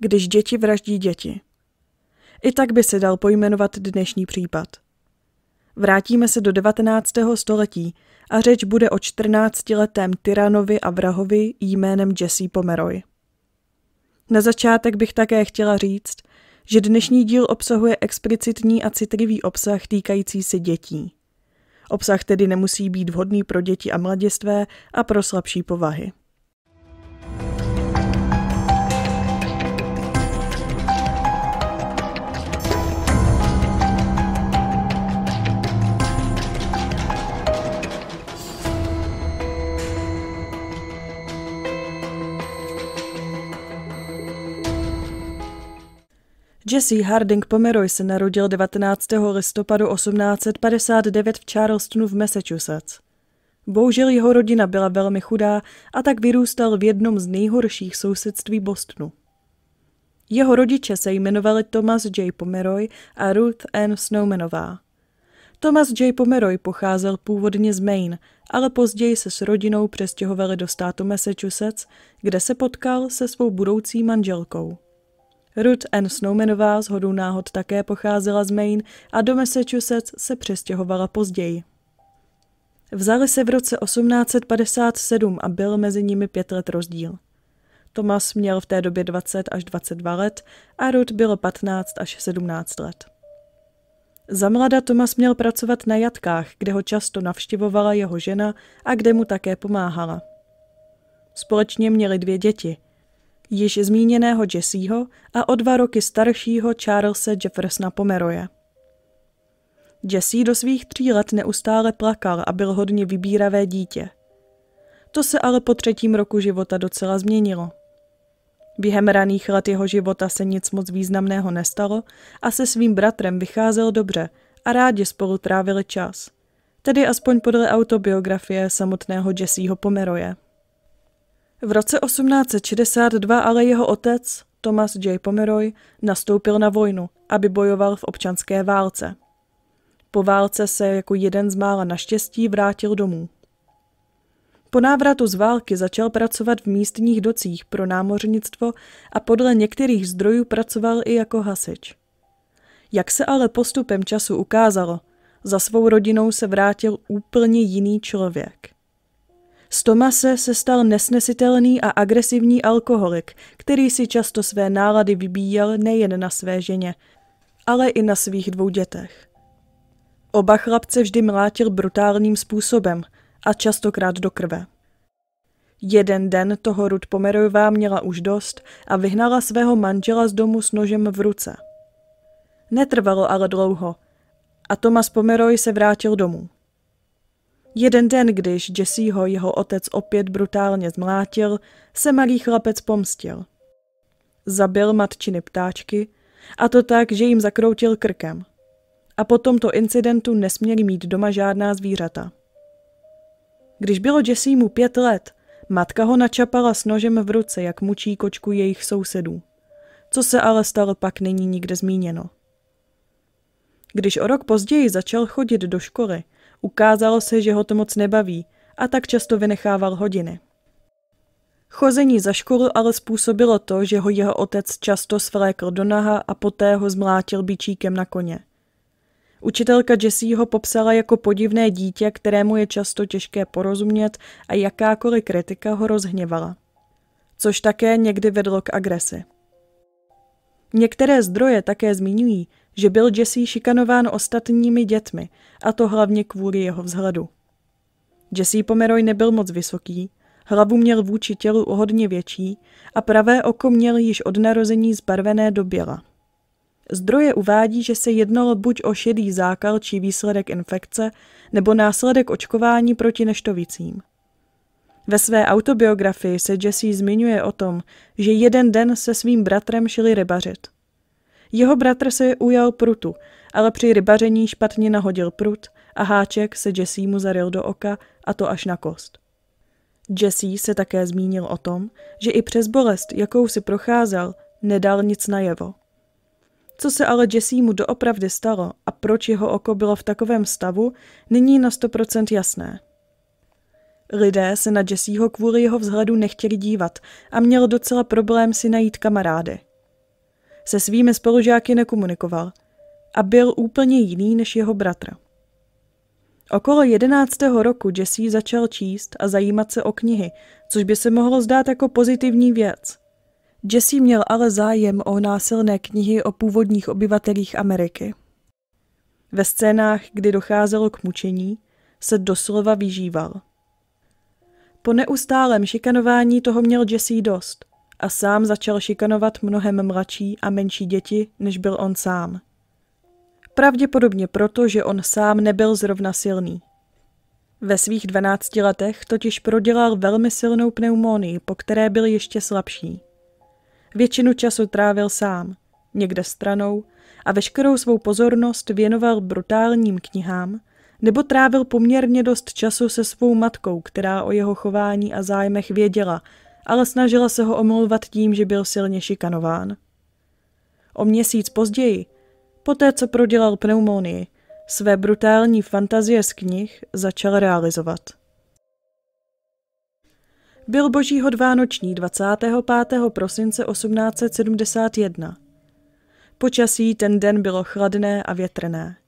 když děti vraždí děti. I tak by se dal pojmenovat dnešní případ. Vrátíme se do 19. století a řeč bude o 14-letém tyranovi a vrahovi jménem Jesse Pomeroy. Na začátek bych také chtěla říct, že dnešní díl obsahuje explicitní a citlivý obsah týkající se dětí. Obsah tedy nemusí být vhodný pro děti a mladistvé a pro slabší povahy. Jesse Harding Pomeroy se narodil 19. listopadu 1859 v Charlestonu v Massachusetts. Bohužel jeho rodina byla velmi chudá a tak vyrůstal v jednom z nejhorších sousedství Bostonu. Jeho rodiče se jmenovali Thomas J. Pomeroy a Ruth Ann Snowmanová. Thomas J. Pomeroy pocházel původně z Maine, ale později se s rodinou přestěhovali do státu Massachusetts, kde se potkal se svou budoucí manželkou. Ruth Ann Snowmanová z hodou náhod také pocházela z Maine a do Massachusetts se přestěhovala později. Vzali se v roce 1857 a byl mezi nimi pět let rozdíl. Thomas měl v té době 20 až 22 let a Ruth bylo 15 až 17 let. Za mlada Thomas měl pracovat na jatkách, kde ho často navštěvovala jeho žena a kde mu také pomáhala. Společně měli dvě děti – již zmíněného Jesseho a o dva roky staršího Charlesa Jeffersona Pomeroje. Jesse do svých tří let neustále plakal a byl hodně vybíravé dítě. To se ale po třetím roku života docela změnilo. Během raných let jeho života se nic moc významného nestalo a se svým bratrem vycházel dobře a rádi spolu trávili čas. Tedy aspoň podle autobiografie samotného Jesseho Pomeroje. V roce 1862 ale jeho otec, Thomas J. Pomeroy, nastoupil na vojnu, aby bojoval v občanské válce. Po válce se jako jeden z mála naštěstí vrátil domů. Po návratu z války začal pracovat v místních docích pro námořnictvo a podle některých zdrojů pracoval i jako hasič. Jak se ale postupem času ukázalo, za svou rodinou se vrátil úplně jiný člověk – z Tomase se stal nesnesitelný a agresivní alkoholik, který si často své nálady vybíjel nejen na své ženě, ale i na svých dvou dětech. Oba chlapce vždy mlátil brutálním způsobem a častokrát do krve. Jeden den toho Rud Pomerojová měla už dost a vyhnala svého manžela z domu s nožem v ruce. Netrvalo ale dlouho a Tomas Pomeroj se vrátil domů. Jeden den, když Jesseho jeho otec opět brutálně zmlátil, se malý chlapec pomstil. Zabil matčiny ptáčky, a to tak, že jim zakroutil krkem. A po tomto incidentu nesměli mít doma žádná zvířata. Když bylo Jessemu pět let, matka ho načapala s nožem v ruce, jak mučí kočku jejich sousedů. Co se ale stalo, pak není nikde zmíněno. Když o rok později začal chodit do školy, Ukázalo se, že ho to moc nebaví a tak často vynechával hodiny. Chození za školu ale způsobilo to, že ho jeho otec často svlékl do naha a poté ho zmlátil bičíkem na koně. Učitelka Jessie ho popsala jako podivné dítě, kterému je často těžké porozumět a jakákoliv kritika ho rozhněvala. Což také někdy vedlo k agresi. Některé zdroje také zmiňují, že byl Jesse šikanován ostatními dětmi, a to hlavně kvůli jeho vzhledu. Jesse Pomeroy nebyl moc vysoký, hlavu měl vůči tělu o hodně větší a pravé oko měl již od narození zbarvené do běla. Zdroje uvádí, že se jednalo buď o šedý zákal či výsledek infekce, nebo následek očkování proti neštovicím. Ve své autobiografii se Jesse zmiňuje o tom, že jeden den se svým bratrem šli rybařit – jeho bratr se ujal prutu, ale při rybaření špatně nahodil prut a háček se Jesse mu zaril do oka a to až na kost. Jesse se také zmínil o tom, že i přes bolest, jakou si procházel, nedal nic najevo. Co se ale Jesse mu doopravdy stalo a proč jeho oko bylo v takovém stavu, není na 100% jasné. Lidé se na Jesseho kvůli jeho vzhledu nechtěli dívat a měl docela problém si najít kamarády – Se svými spolužáky nekomunikoval a byl úplně jiný než jeho bratr. Okolo jedenáctého roku Jesse začal číst a zajímat se o knihy, což by se mohlo zdát jako pozitivní věc. Jesse měl ale zájem o násilné knihy o původních obyvatelích Ameriky. Ve scénách, kdy docházelo k mučení, se doslova vyžíval. Po neustálém šikanování toho měl Jesse dost a sám začal šikanovat mnohem mladší a menší děti, než byl on sám. Pravděpodobně proto, že on sám nebyl zrovna silný. Ve svých 12 letech totiž prodělal velmi silnou pneumonii, po které byl ještě slabší. Většinu času trávil sám, někde stranou, a veškerou svou pozornost věnoval brutálním knihám, nebo trávil poměrně dost času se svou matkou, která o jeho chování a zájmech věděla, ale snažila se ho omlouvat tím, že byl silně šikanován. O měsíc později, poté co prodělal pneumonii, své brutální fantazie z knih začal realizovat. Byl božího dvánoční 25. prosince 1871. Počasí ten den bylo chladné a větrné.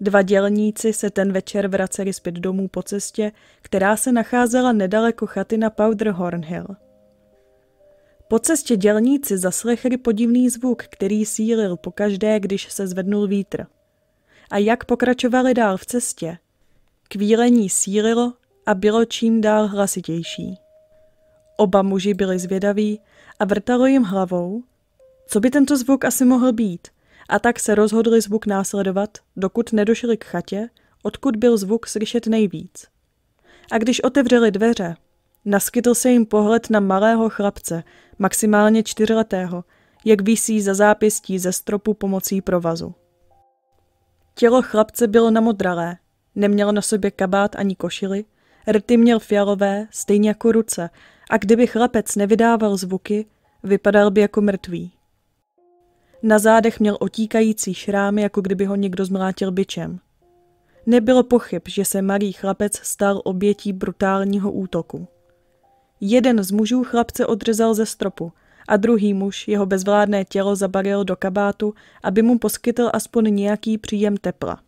Dva dělníci se ten večer vraceli zpět domů po cestě, která se nacházela nedaleko chaty na Powderhorn Hill. Po cestě dělníci zaslechli podivný zvuk, který sílil pokaždé, když se zvednul vítr. A jak pokračovali dál v cestě? Kvílení sílilo a bylo čím dál hlasitější. Oba muži byli zvědaví a vrtalo jim hlavou, co by tento zvuk asi mohl být, a tak se rozhodli zvuk následovat, dokud nedošli k chatě, odkud byl zvuk slyšet nejvíc. A když otevřeli dveře, naskytl se jim pohled na malého chlapce, maximálně čtyřletého, jak visí za zápěstí ze stropu pomocí provazu. Tělo chlapce bylo namodralé, neměl na sobě kabát ani košily, rty měl fialové, stejně jako ruce, a kdyby chlapec nevydával zvuky, vypadal by jako mrtvý. Na zádech měl otíkající šrámy, jako kdyby ho někdo zmlátil byčem. Nebylo pochyb, že se malý chlapec stal obětí brutálního útoku. Jeden z mužů chlapce odřezal ze stropu a druhý muž jeho bezvládné tělo zabaril do kabátu, aby mu poskytl aspoň nějaký příjem tepla.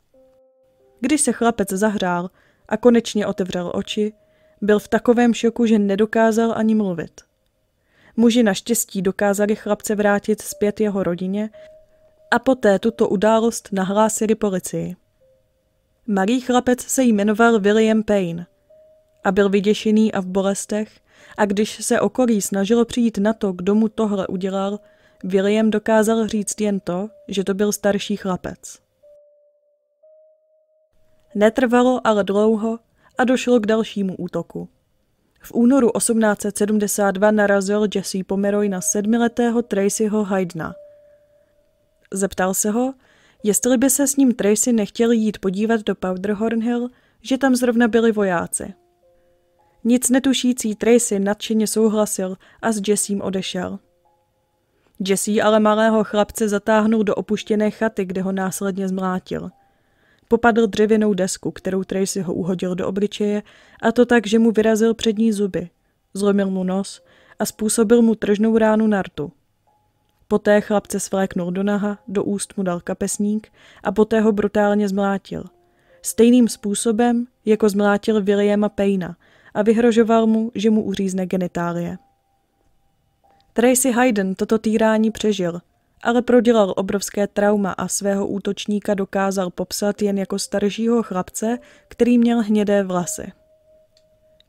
Když se chlapec zahřál a konečně otevřel oči, byl v takovém šoku, že nedokázal ani mluvit. Muži naštěstí dokázali chlapce vrátit zpět jeho rodině a poté tuto událost nahlásili policii. Malý chlapec se jmenoval William Payne a byl vyděšený a v bolestech a když se okolí snažilo přijít na to, kdo mu tohle udělal, William dokázal říct jen to, že to byl starší chlapec. Netrvalo ale dlouho a došlo k dalšímu útoku. V únoru 1872 narazil Jesse Pomeroy na sedmiletého Tracyho Hydna. Zeptal se ho, jestli by se s ním Tracy nechtěl jít podívat do Powderhorn Hill, že tam zrovna byli vojáci. Nic netušící Tracy nadšeně souhlasil a s Jessím odešel. Jesse ale malého chlapce zatáhnul do opuštěné chaty, kde ho následně zmlátil – Popadl dřevěnou desku, kterou Tracy ho uhodil do obličeje, a to tak, že mu vyrazil přední zuby. Zlomil mu nos a způsobil mu tržnou ránu na rtu. Poté chlapce svléknul do naha, do úst mu dal kapesník a poté ho brutálně zmlátil. Stejným způsobem, jako zmlátil Williama Payna a vyhrožoval mu, že mu uřízne genitálie. Tracy Hayden toto týrání přežil – ale prodělal obrovské trauma a svého útočníka dokázal popsat jen jako staršího chlapce, který měl hnědé vlasy.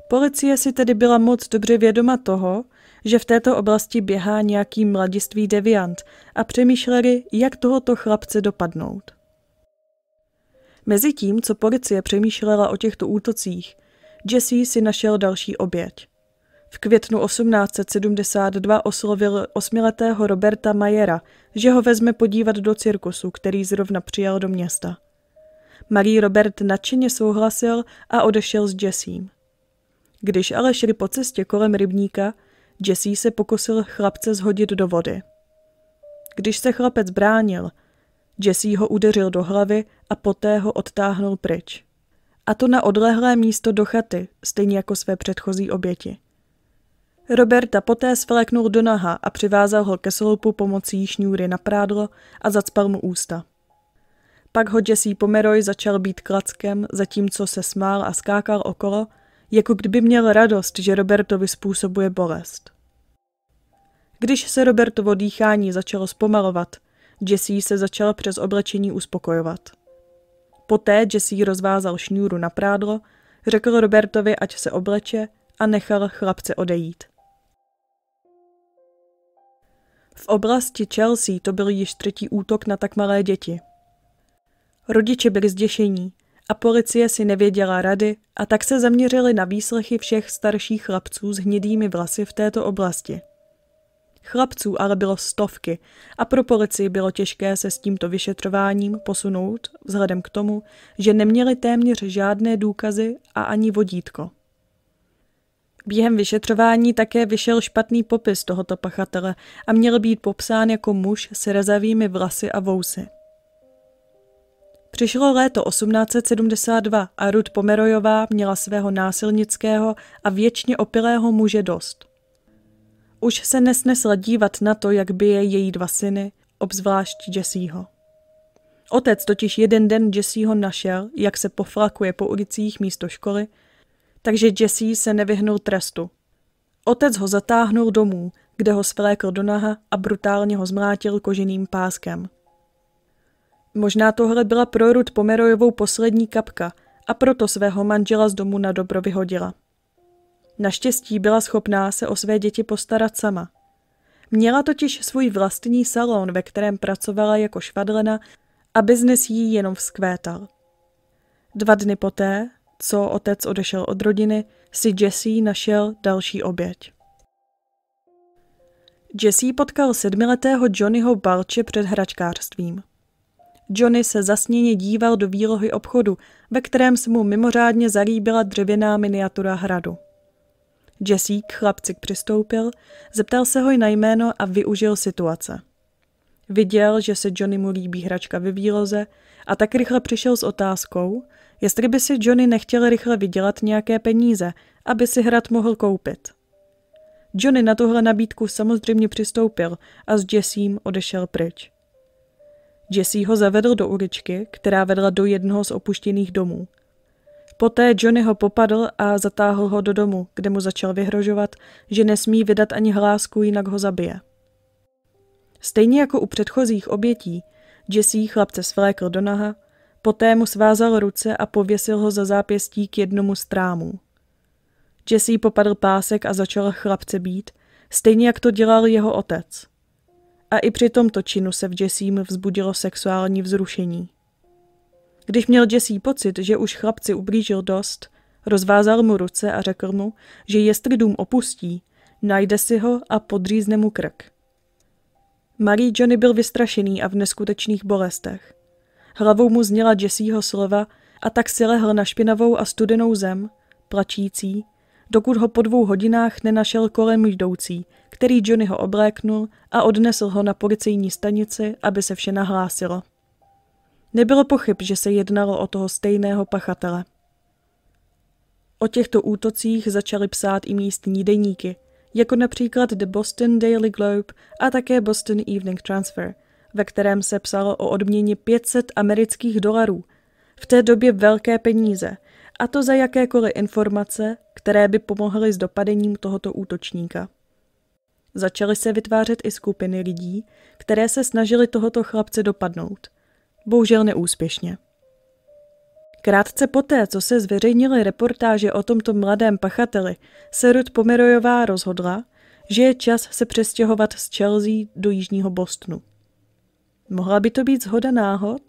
Policie si tedy byla moc dobře vědoma toho, že v této oblasti běhá nějaký mladiství deviant a přemýšleli, jak tohoto chlapce dopadnout. Mezitím, co policie přemýšlela o těchto útocích, Jesse si našel další oběť. V květnu 1872 oslovil osmiletého Roberta Majera, že ho vezme podívat do cirkusu, který zrovna přijal do města. Malý Robert nadšeně souhlasil a odešel s Jessím. Když ale šli po cestě kolem rybníka, Jesse se pokusil chlapce zhodit do vody. Když se chlapec bránil, Jesse ho udeřil do hlavy a poté ho odtáhnul pryč. A to na odlehlé místo do chaty, stejně jako své předchozí oběti. Roberta poté svléknul do naha a přivázal ho ke sloupu pomocí šňůry na prádlo a zacpal mu ústa. Pak ho Jesse Pomeroy začal být klackem, zatímco se smál a skákal okolo, jako kdyby měl radost, že Robertovi způsobuje bolest. Když se Robertovo dýchání začalo zpomalovat, Jesse se začal přes oblečení uspokojovat. Poté Jesse rozvázal šňůru na prádlo, řekl Robertovi, ať se obleče a nechal chlapce odejít. V oblasti Chelsea to byl již třetí útok na tak malé děti. Rodiče byli zděšení a policie si nevěděla rady a tak se zaměřili na výslechy všech starších chlapců s hnědými vlasy v této oblasti. Chlapců ale bylo stovky a pro policii bylo těžké se s tímto vyšetřováním posunout vzhledem k tomu, že neměli téměř žádné důkazy a ani vodítko. Během vyšetřování také vyšel špatný popis tohoto pachatele a měl být popsán jako muž s rezavými vlasy a vousy. Přišlo léto 1872 a Ruth Pomerojová měla svého násilnického a věčně opilého muže dost. Už se nesnesla dívat na to, jak bije její dva syny, obzvlášť Jesseho. Otec totiž jeden den Jesseho našel, jak se poflakuje po ulicích místo školy, takže Jesse se nevyhnul trestu. Otec ho zatáhnul domů, kde ho svlékl do naha a brutálně ho zmlátil koženým páskem. Možná tohle byla pro Ruth Pomerojovou poslední kapka a proto svého manžela z domu na dobro vyhodila. Naštěstí byla schopná se o své děti postarat sama. Měla totiž svůj vlastní salon, ve kterém pracovala jako švadlena a biznes jí jenom vzkvétal. Dva dny poté, co otec odešel od rodiny, si Jesse našel další oběť. Jesse potkal sedmiletého Johnnyho Balče před hračkářstvím. Johnny se zasněně díval do výlohy obchodu, ve kterém se mu mimořádně zalíbila dřevěná miniatura hradu. Jesse k chlapci přistoupil, zeptal se ho na jméno a využil situace. Viděl, že se Johnny mu líbí hračka ve výloze a tak rychle přišel s otázkou, jestli by si Johnny nechtěl rychle vydělat nějaké peníze, aby si hrad mohl koupit. Johnny na tuhle nabídku samozřejmě přistoupil a s Jessím odešel pryč. Jesse ho zavedl do uličky, která vedla do jednoho z opuštěných domů. Poté Johnny ho popadl a zatáhl ho do domu, kde mu začal vyhrožovat, že nesmí vydat ani hlásku, jinak ho zabije. Stejně jako u předchozích obětí, Jesse chlapce svlékl do naha, poté mu svázal ruce a pověsil ho za zápěstí k jednomu z trámů. Jesse popadl pásek a začal chlapce být, stejně jak to dělal jeho otec a i při tomto činu se v Jessím vzbudilo sexuální vzrušení. Když měl Jesse pocit, že už chlapci ublížil dost, rozvázal mu ruce a řekl mu, že jestli dům opustí, najde si ho a podřízne mu krk. Malý Johnny byl vystrašený a v neskutečných bolestech. Hlavou mu zněla Jesseho slova a tak si lehl na špinavou a studenou zem, plačící, dokud ho po dvou hodinách nenašel kolem jdoucí, který Johnny ho obléknul a odnesl ho na policejní stanici, aby se vše nahlásilo. Nebylo pochyb, že se jednalo o toho stejného pachatele. O těchto útocích začaly psát i místní deníky, jako například The Boston Daily Globe a také Boston Evening Transfer, ve kterém se psalo o odměně 500 amerických dolarů, v té době velké peníze, a to za jakékoliv informace, které by pomohly s dopadením tohoto útočníka. Začaly se vytvářet i skupiny lidí, které se snažili tohoto chlapce dopadnout. Bohužel neúspěšně. Krátce poté, co se zveřejnily reportáže o tomto mladém pachateli, se Ruth Pomerojová rozhodla, že je čas se přestěhovat z Chelsea do jižního Bostonu. Mohla by to být zhoda náhod?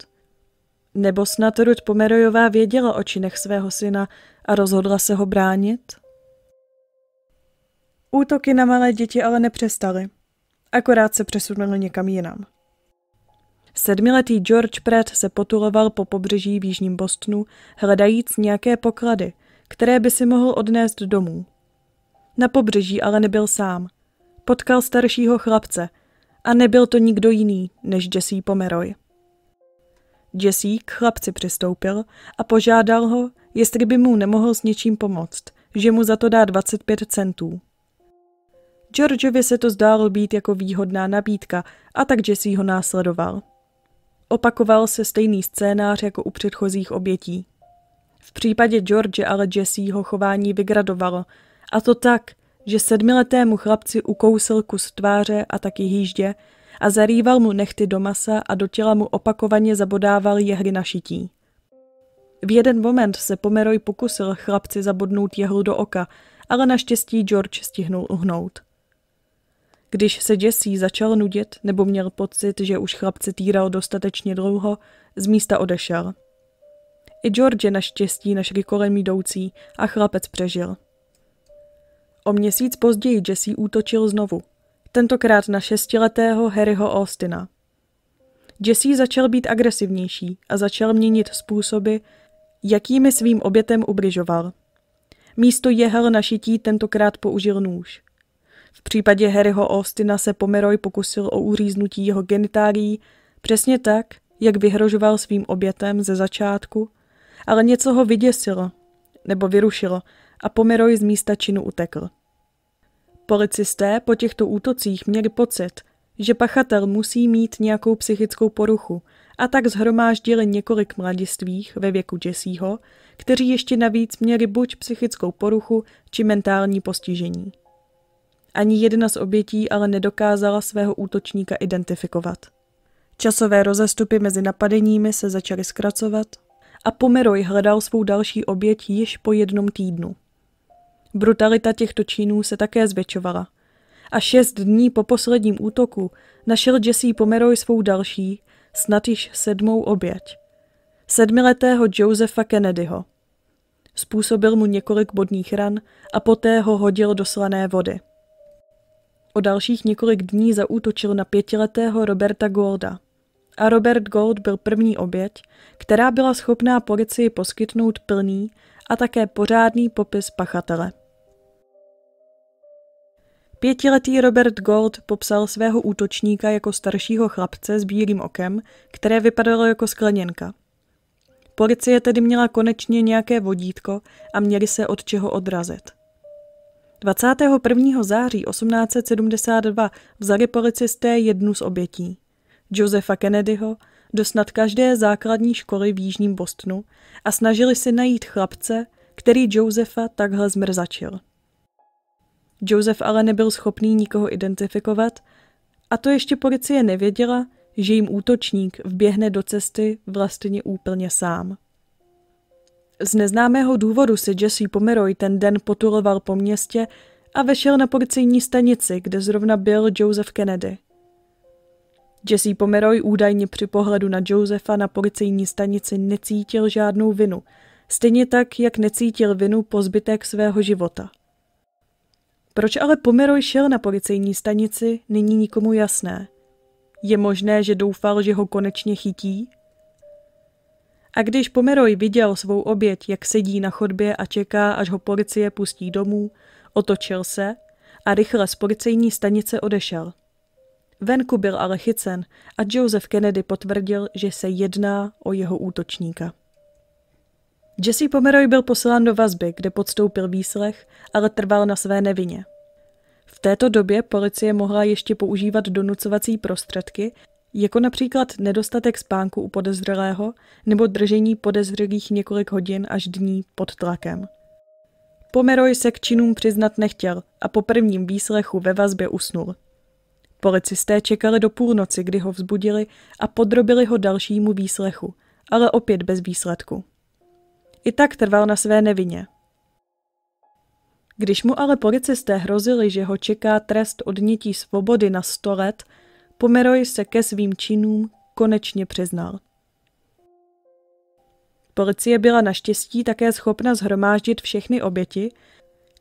Nebo snad Ruth Pomerojová věděla o činech svého syna a rozhodla se ho bránit? Útoky na malé děti ale nepřestaly. Akorát se přesunuli někam jinam. Sedmiletý George Pratt se potuloval po pobřeží v jižním Bostonu, hledajíc nějaké poklady, které by si mohl odnést domů. Na pobřeží ale nebyl sám. Potkal staršího chlapce a nebyl to nikdo jiný než Jesse Pomeroy. Jesse k chlapci přistoupil a požádal ho, jestli by mu nemohl s něčím pomoct, že mu za to dá 25 centů. Georgeovi se to zdálo být jako výhodná nabídka a tak Jesse ho následoval. Opakoval se stejný scénář jako u předchozích obětí. V případě George ale Jesseho chování vygradovalo, a to tak, že sedmiletému chlapci ukousil kus tváře a taky hýždě a zarýval mu nechty do masa a do těla mu opakovaně zabodával jehly na šití. V jeden moment se Pomeroy pokusil chlapci zabodnout jehlu do oka, ale naštěstí George stihnul uhnout. Když se Jesse začal nudit nebo měl pocit, že už chlapce týral dostatečně dlouho, z místa odešel. I George naštěstí našli kolem jdoucí a chlapec přežil. O měsíc později Jesse útočil znovu, tentokrát na šestiletého Harryho Austina. Jesse začal být agresivnější a začal měnit způsoby, jakými svým obětem ubližoval. Místo jehel na šití tentokrát použil nůž. V případě Harryho Austina se Pomeroy pokusil o uříznutí jeho genitálií přesně tak, jak vyhrožoval svým obětem ze začátku, ale něco ho vyděsilo nebo vyrušilo a Pomeroy z místa činu utekl. Policisté po těchto útocích měli pocit, že pachatel musí mít nějakou psychickou poruchu a tak zhromáždili několik mladistvých ve věku Jesseho, kteří ještě navíc měli buď psychickou poruchu či mentální postižení. Ani jedna z obětí ale nedokázala svého útočníka identifikovat. Časové rozestupy mezi napadeními se začaly zkracovat a Pomeroy hledal svou další oběť již po jednom týdnu. Brutalita těchto činů se také zvětšovala. A šest dní po posledním útoku našel Jesse Pomeroy svou další, snad již sedmou oběť. Sedmiletého Josefa Kennedyho. Způsobil mu několik bodných ran a poté ho hodil do slané vody. O dalších několik dní zaútočil na pětiletého Roberta Golda. A Robert Gold byl první oběť, která byla schopná policii poskytnout plný a také pořádný popis pachatele. Pětiletý Robert Gold popsal svého útočníka jako staršího chlapce s bílým okem, které vypadalo jako skleněnka. Policie tedy měla konečně nějaké vodítko a měli se od čeho odrazit. 21. září 1872 vzali policisté jednu z obětí, Josefa Kennedyho, do snad každé základní školy v jižním Bostonu a snažili si najít chlapce, který Josefa takhle zmrzačil. Joseph ale nebyl schopný nikoho identifikovat a to ještě policie nevěděla, že jim útočník vběhne do cesty vlastně úplně sám. Z neznámého důvodu si Jesse Pomeroy ten den potuloval po městě a vešel na policejní stanici, kde zrovna byl Joseph Kennedy. Jesse Pomeroy údajně při pohledu na Josefa na policejní stanici necítil žádnou vinu, stejně tak, jak necítil vinu po zbytek svého života. Proč ale Pomeroy šel na policejní stanici, není nikomu jasné. Je možné, že doufal, že ho konečně chytí? A když Pomeroy viděl svou oběť, jak sedí na chodbě a čeká, až ho policie pustí domů, otočil se a rychle z policejní stanice odešel. Venku byl ale chycen a Joseph Kennedy potvrdil, že se jedná o jeho útočníka. Jesse Pomeroy byl poslán do vazby, kde podstoupil výslech, ale trval na své nevině. V této době policie mohla ještě používat donucovací prostředky, jako například nedostatek spánku u podezřelého nebo držení podezřelých několik hodin až dní pod tlakem. Pomeroy se k činům přiznat nechtěl a po prvním výslechu ve vazbě usnul. Policisté čekali do půlnoci, kdy ho vzbudili a podrobili ho dalšímu výslechu, ale opět bez výsledku. I tak trval na své nevině. Když mu ale policisté hrozili, že ho čeká trest odnětí svobody na sto let, Pomeroy se ke svým činům konečně přiznal. Policie byla naštěstí také schopna zhromáždit všechny oběti,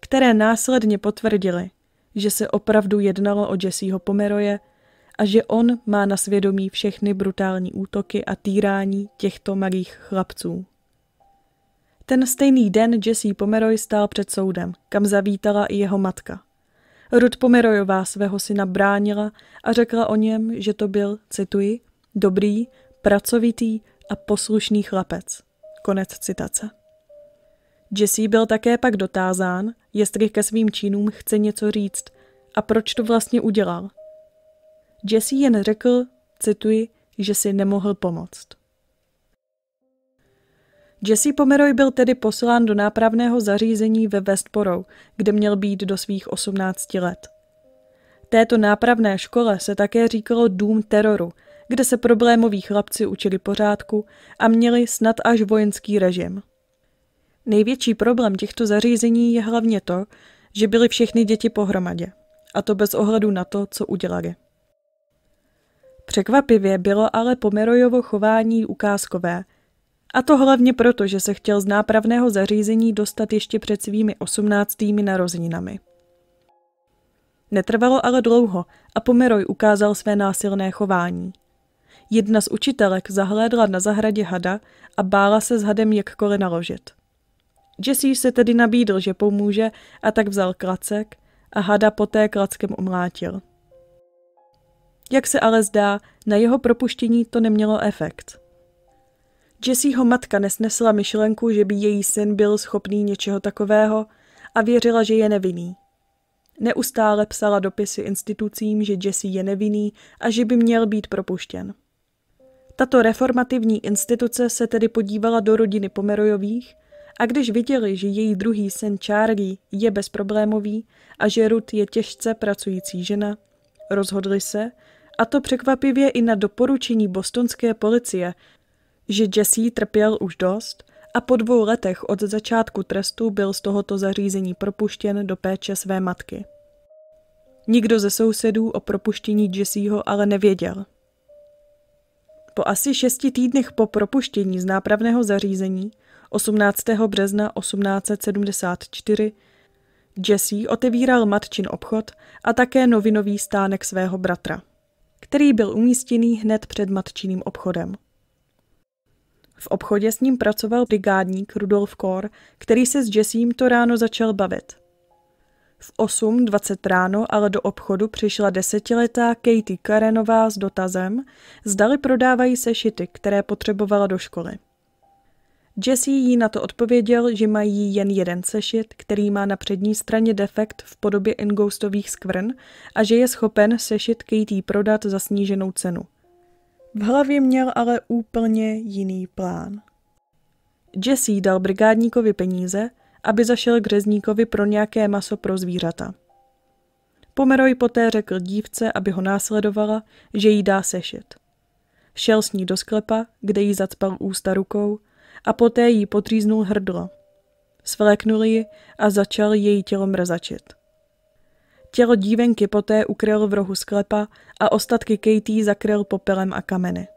které následně potvrdili, že se opravdu jednalo o Jesseho Pomeroje a že on má na svědomí všechny brutální útoky a týrání těchto malých chlapců. Ten stejný den Jesse Pomeroy stál před soudem, kam zavítala i jeho matka. Ruth Pomerojová svého syna bránila a řekla o něm, že to byl, cituji, dobrý, pracovitý a poslušný chlapec. Konec citace. Jesse byl také pak dotázán, jestli ke svým činům chce něco říct a proč to vlastně udělal. Jesse jen řekl, cituji, že si nemohl pomoct. Jesse Pomeroy byl tedy poslán do nápravného zařízení ve Westboro, kde měl být do svých 18 let. Této nápravné škole se také říkalo Dům teroru, kde se problémoví chlapci učili pořádku a měli snad až vojenský režim. Největší problém těchto zařízení je hlavně to, že byly všechny děti pohromadě, a to bez ohledu na to, co udělali. Překvapivě bylo ale Pomerojovo chování ukázkové, a to hlavně proto, že se chtěl z nápravného zařízení dostat ještě před svými osmnáctými narozeninami. Netrvalo ale dlouho a Pomeroj ukázal své násilné chování. Jedna z učitelek zahlédla na zahradě hada a bála se s hadem jakkoliv naložit. Jesse se tedy nabídl, že pomůže a tak vzal klacek a hada poté klackem umlátil. Jak se ale zdá, na jeho propuštění to nemělo efekt. Jesseho matka nesnesla myšlenku, že by její syn byl schopný něčeho takového a věřila, že je nevinný. Neustále psala dopisy institucím, že Jesse je nevinný a že by měl být propuštěn. Tato reformativní instituce se tedy podívala do rodiny Pomerojových a když viděli, že její druhý syn Charlie je bezproblémový a že Ruth je těžce pracující žena, rozhodli se, a to překvapivě i na doporučení bostonské policie, že Jesse trpěl už dost a po dvou letech od začátku trestu byl z tohoto zařízení propuštěn do péče své matky. Nikdo ze sousedů o propuštění Jesseho ale nevěděl. Po asi šesti týdnech po propuštění z nápravného zařízení 18. března 1874 Jesse otevíral matčin obchod a také novinový stánek svého bratra, který byl umístěný hned před matčiným obchodem. V obchodě s ním pracoval brigádník Rudolf Kor, který se s Jessím to ráno začal bavit. V 8.20 ráno ale do obchodu přišla desetiletá Katie Karenová s dotazem, zdali prodávají sešity, které potřebovala do školy. Jesse jí na to odpověděl, že mají jen jeden sešit, který má na přední straně defekt v podobě ingoustových skvrn a že je schopen sešit Katie prodat za sníženou cenu. V hlavě měl ale úplně jiný plán. Jesse dal brigádníkovi peníze, aby zašel k řezníkovi pro nějaké maso pro zvířata. Pomeroj poté řekl dívce, aby ho následovala, že jí dá sešit. Šel s ní do sklepa, kde jí zacpal ústa rukou a poté jí potříznul hrdlo. Svléknul ji a začal její tělo mrzačit. Tělo dívenky poté ukryl v rohu sklepa a ostatky Katie zakryl popelem a kameny.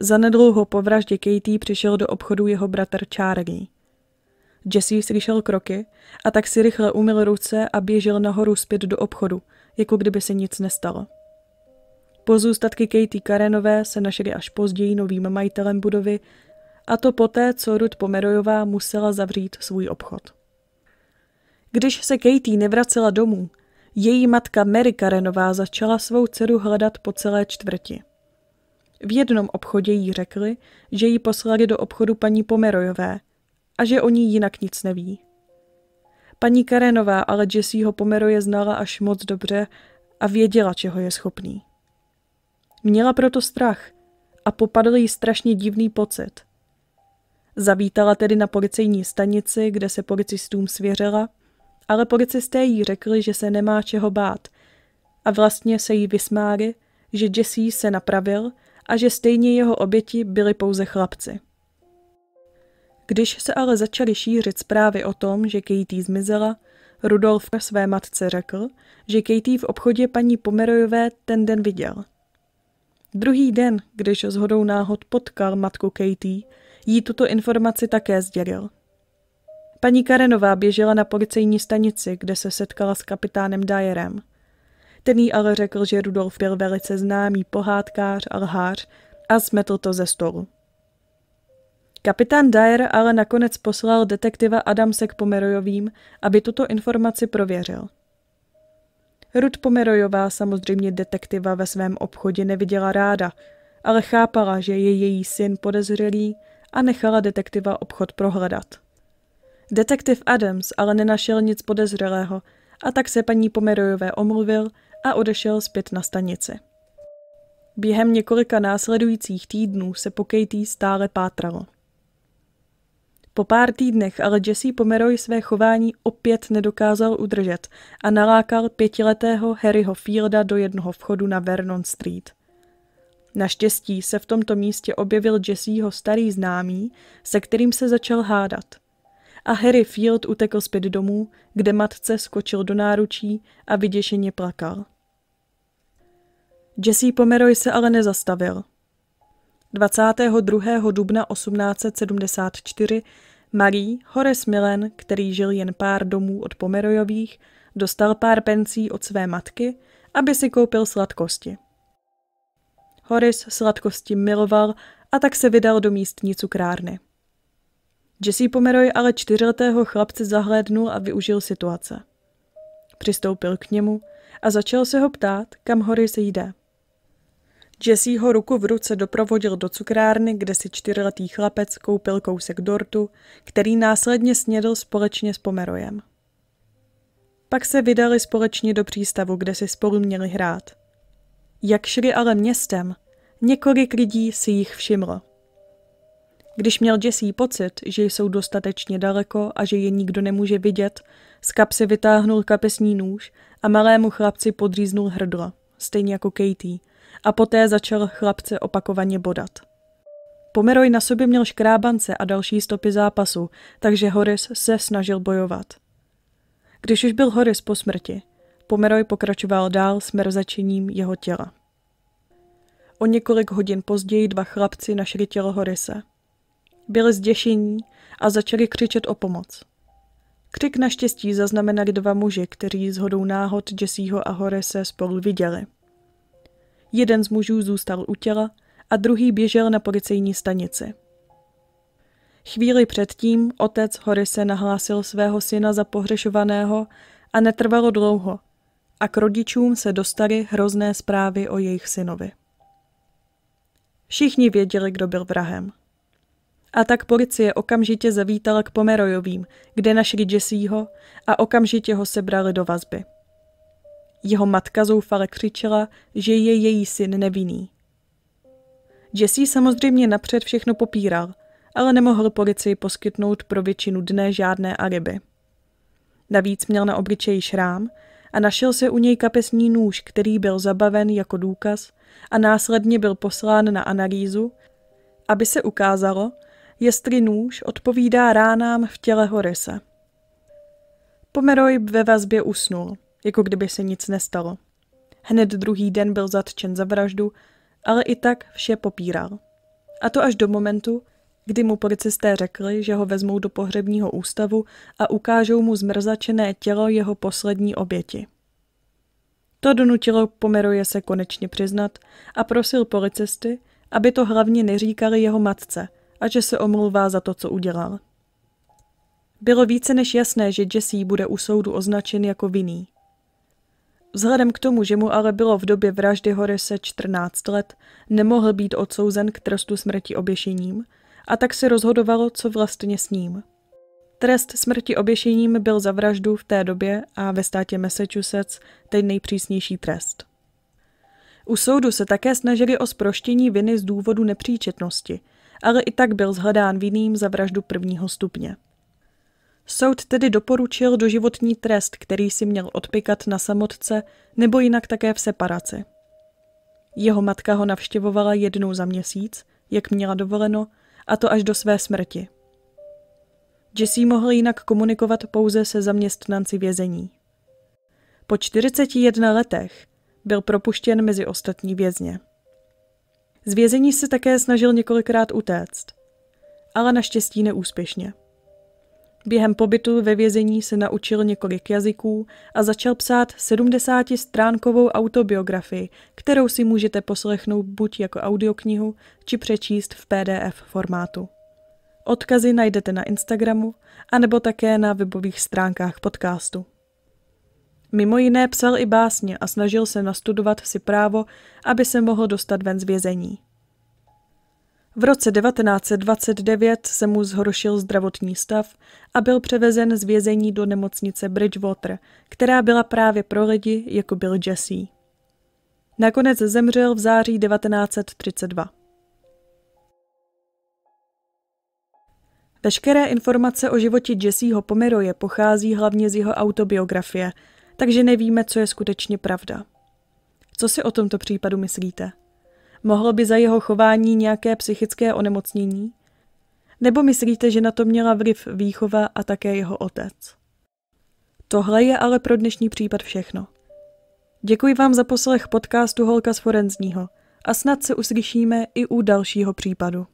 Zanedlouho po vraždě Katie přišel do obchodu jeho bratr Charlie. Jesse slyšel kroky a tak si rychle umyl ruce a běžel nahoru zpět do obchodu, jako kdyby se nic nestalo. Pozůstatky Katie Karenové se našly až později novým majitelem budovy a to poté, co Ruth Pomerojová musela zavřít svůj obchod. Když se Katie nevracela domů, její matka Mary Karenová začala svou dceru hledat po celé čtvrti. V jednom obchodě jí řekli, že ji poslali do obchodu paní Pomerojové a že o ní jinak nic neví. Paní Karenová ale Jesseho Pomeroje znala až moc dobře a věděla, čeho je schopný. Měla proto strach a popadl jí strašně divný pocit. Zavítala tedy na policejní stanici, kde se policistům svěřila, ale policisté jí řekli, že se nemá čeho bát a vlastně se jí vysmáli, že Jesse se napravil a že stejně jeho oběti byli pouze chlapci. Když se ale začaly šířit zprávy o tom, že Katie zmizela, Rudolf své matce řekl, že Katie v obchodě paní Pomerojové ten den viděl. Druhý den, když s hodou náhod potkal matku Katie, jí tuto informaci také sdělil. Paní Karenová běžela na policejní stanici, kde se setkala s kapitánem Dyerem. Ten jí ale řekl, že Rudolf byl velice známý pohádkář a lhář a smetl to ze stolu. Kapitán Dyer ale nakonec poslal detektiva Adamse k Pomerojovým, aby tuto informaci prověřil. Ruth Pomerojová samozřejmě detektiva ve svém obchodě neviděla ráda, ale chápala, že je její syn podezřelý a nechala detektiva obchod prohledat. Detektiv Adams ale nenašel nic podezřelého a tak se paní Pomerojové omluvil a odešel zpět na stanici. Během několika následujících týdnů se po Katie stále pátralo. Po pár týdnech ale Jesse Pomeroy své chování opět nedokázal udržet a nalákal pětiletého Harryho Fielda do jednoho vchodu na Vernon Street. Naštěstí se v tomto místě objevil Jesseho starý známý, se kterým se začal hádat. A Harry Field utekl zpět domů, kde matce skočil do náručí a vyděšeně plakal. Jesse Pomeroy se ale nezastavil. 22. dubna 1874 Marie Horace Millen, který žil jen pár domů od Pomerojových, dostal pár pencí od své matky, aby si koupil sladkosti. Horace sladkosti miloval a tak se vydal do místní cukrárny. Jesse Pomeroy ale čtyřletého chlapce zahlédnul a využil situace. Přistoupil k němu a začal se ho ptát, kam Horace jde. Jesse ho ruku v ruce doprovodil do cukrárny, kde si čtyřletý chlapec koupil kousek dortu, který následně snědl společně s Pomerojem. Pak se vydali společně do přístavu, kde si spolu měli hrát. Jak šli ale městem, několik lidí si jich všimlo. Když měl Jesse pocit, že jsou dostatečně daleko a že je nikdo nemůže vidět, z kapsy vytáhnul kapesní nůž a malému chlapci podříznul hrdlo, stejně jako Katie, a poté začal chlapce opakovaně bodat. Pomeroj na sobě měl škrábance a další stopy zápasu, takže Horis se snažil bojovat. Když už byl Horis po smrti, Pomeroj pokračoval dál s mrzačením jeho těla. O několik hodin později dva chlapci našli tělo Horise. Byli zděšení a začali křičet o pomoc. Křik naštěstí zaznamenali dva muži, kteří s hodou náhod Jesseho a Horise spolu viděli. Jeden z mužů zůstal u těla a druhý běžel na policejní stanici. Chvíli předtím otec Horise nahlásil svého syna za pohřešovaného a netrvalo dlouho a k rodičům se dostaly hrozné zprávy o jejich synovi. Všichni věděli, kdo byl vrahem. A tak policie okamžitě zavítala k Pomerojovým, kde našli Jesseho a okamžitě ho sebrali do vazby. Jeho matka zoufale křičela, že je její syn nevinný. Jesse samozřejmě napřed všechno popíral, ale nemohl policii poskytnout pro většinu dne žádné alibi. Navíc měl na obličeji šrám a našel se u něj kapesní nůž, který byl zabaven jako důkaz a následně byl poslán na analýzu, aby se ukázalo, jestli nůž odpovídá ránám v těle Horise. Pomeroj ve vazbě usnul jako kdyby se nic nestalo. Hned druhý den byl zatčen za vraždu, ale i tak vše popíral. A to až do momentu, kdy mu policisté řekli, že ho vezmou do pohřebního ústavu a ukážou mu zmrzačené tělo jeho poslední oběti. To donutilo Pomeroje se konečně přiznat a prosil policisty, aby to hlavně neříkali jeho matce a že se omlouvá za to, co udělal. Bylo více než jasné, že Jesse bude u soudu označen jako vinný. Vzhledem k tomu, že mu ale bylo v době vraždy Horise 14 let, nemohl být odsouzen k trestu smrti oběšením a tak se rozhodovalo, co vlastně s ním. Trest smrti oběšením byl za vraždu v té době a ve státě Massachusetts ten nejpřísnější trest. U soudu se také snažili o sproštění viny z důvodu nepříčetnosti, ale i tak byl zhledán vinným za vraždu prvního stupně. Soud tedy doporučil doživotní trest, který si měl odpikat na samotce nebo jinak také v separaci. Jeho matka ho navštěvovala jednou za měsíc, jak měla dovoleno, a to až do své smrti. Jesse mohl jinak komunikovat pouze se zaměstnanci vězení. Po 41 letech byl propuštěn mezi ostatní vězně. Z vězení se také snažil několikrát utéct, ale naštěstí neúspěšně. Během pobytu ve vězení se naučil několik jazyků a začal psát 70-stránkovou autobiografii, kterou si můžete poslechnout buď jako audioknihu, či přečíst v PDF formátu. Odkazy najdete na Instagramu, anebo také na webových stránkách podcastu. Mimo jiné psal i básně a snažil se nastudovat si právo, aby se mohl dostat ven z vězení. V roce 1929 se mu zhoršil zdravotní stav a byl převezen z vězení do nemocnice Bridgewater, která byla právě pro lidi, jako byl Jesse. Nakonec zemřel v září 1932. Veškeré informace o životě Jesseho Pomeroje pochází hlavně z jeho autobiografie, takže nevíme, co je skutečně pravda. Co si o tomto případu myslíte? Mohlo by za jeho chování nějaké psychické onemocnění? Nebo myslíte, že na to měla vliv výchova a také jeho otec? Tohle je ale pro dnešní případ všechno. Děkuji vám za poslech podcastu Holka z Forenzního a snad se uslyšíme i u dalšího případu.